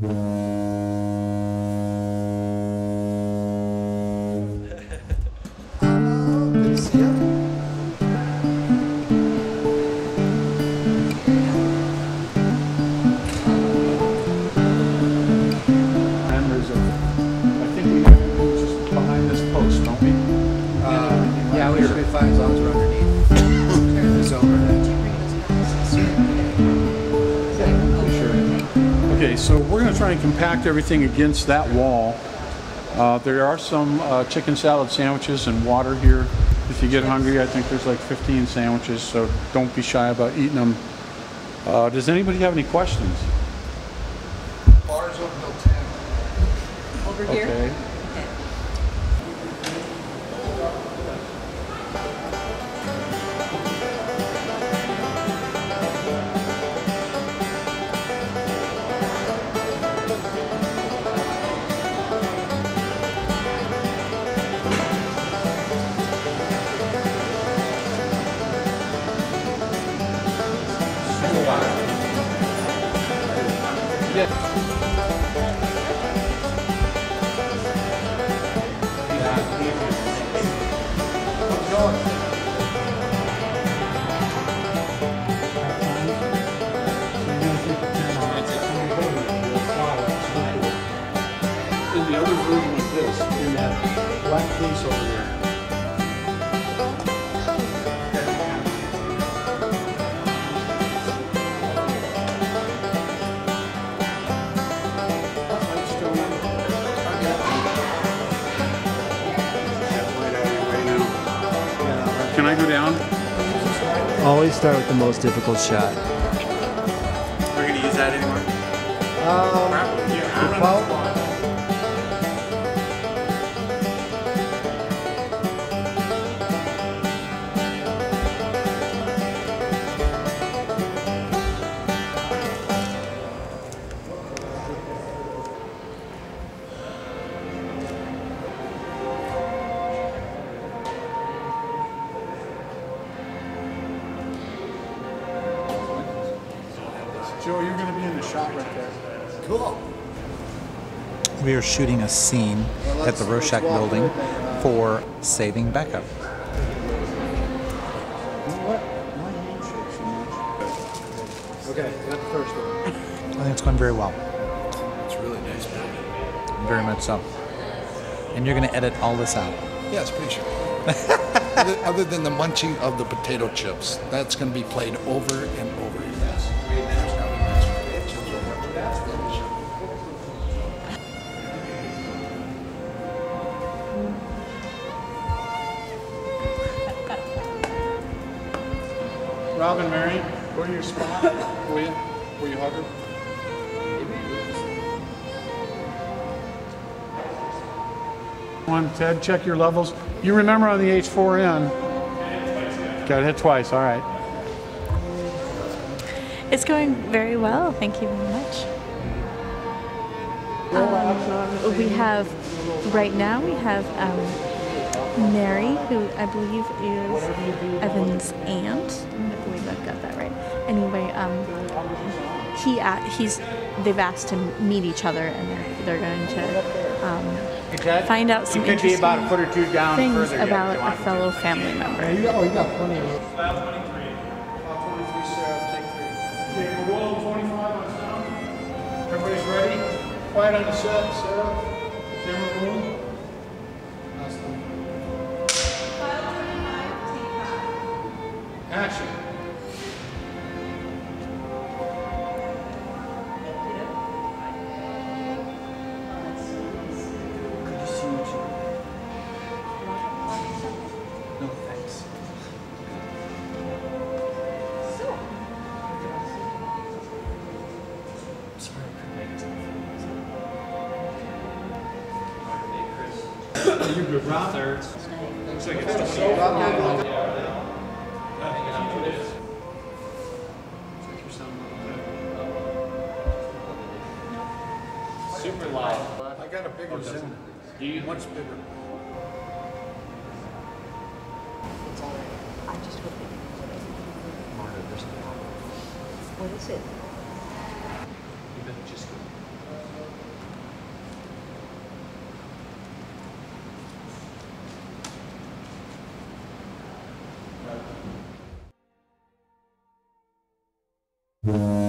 Good to I think we have just behind this post, don't we? Uh, Yeah, we should be as we're underneath Okay, so we're gonna try and compact everything against that wall. Uh, there are some, uh, chicken salad sandwiches and water here. If you get hungry, I think there's like 15 sandwiches, so don't be shy about eating them. Uh, does anybody have any questions? Bars open till ten. Over here? Okay. In black case over there. Can I go down? Always start with the most difficult shot. We're gonna use that anymore? Um, well, Joe, you're gonna be in the shot right there. cool. We are shooting a scene at the Rorschach building uh, for Saving Becka. What? My hand shakes so much. Okay, got the first one. I think it's going very well. It's really nice, man. Very much so. And you're going to edit all this out. Yes, pretty sure. other, other than the munching of the potato chips, that's going to be played over and over again. Robin, Mary, go to your spot, will you? Will you hug her? One, Ted, check your levels. You remember on the H4N. Got hit twice, all right. It's going very well. Thank you very much. Um, we have, right now, we have um, Mary, who I believe is Evan's aunt. I believe I've got that right. Anyway, um, he a he's they've asked to meet each other, and they're they're going to um, find out some You could be about a interesting foot or two down things further. yet if about you a wanted to. fellow family member. Okay, we're rolling 25 on sound. Everybody's ready? Quiet on the set, Sarah. Camera roll. Last. Action. Super live. I got a bigger Zoom. Do you? Much bigger. I just hope it. What is it? You better just go. Mm-hmm.